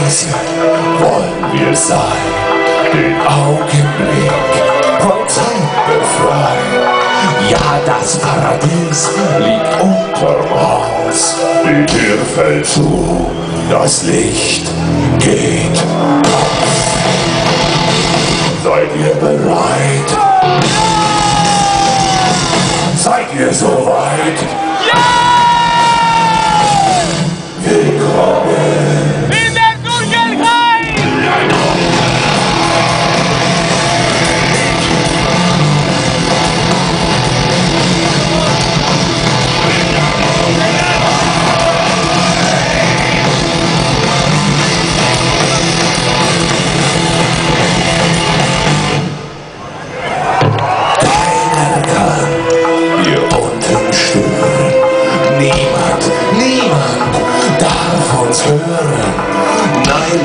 leise wollen wir sein, den Augenblick von Zeit befreien. Ja, das Paradies liegt unter uns. Die Tür fällt zu, das Licht geht Seid ihr bereit? Seid ihr soweit? Ja! Willkommen!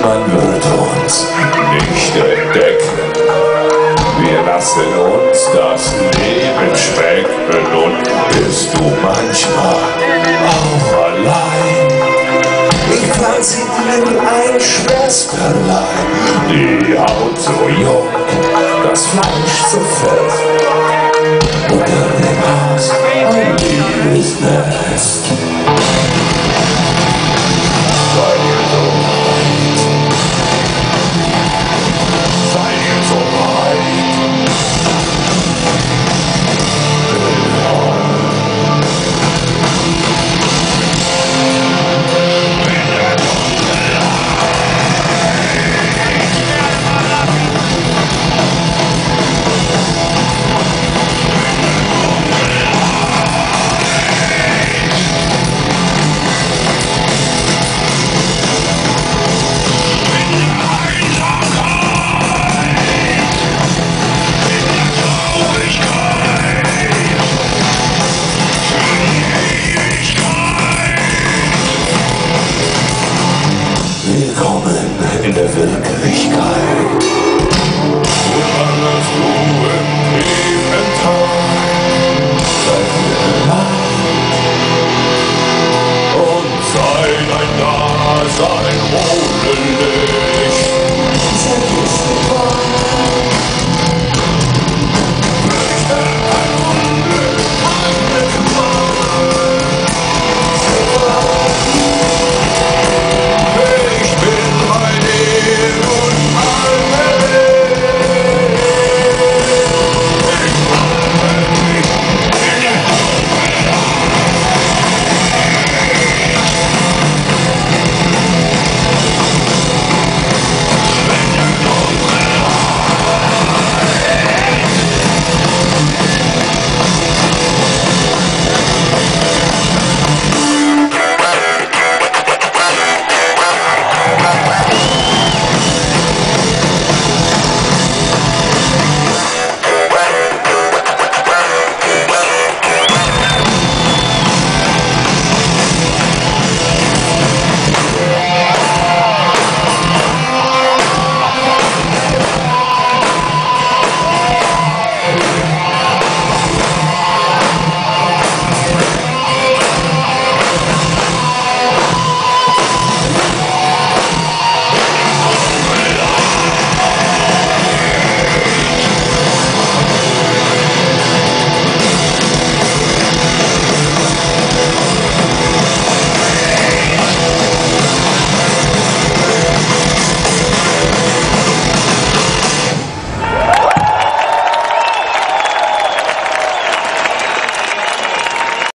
Man wird uns nicht entdecken. Wir lassen uns das Leben schmecken und bist du manchmal auch allein. Ich fand sie drin ein Schwesterlein, die Haut so jung, das Fleisch so fest.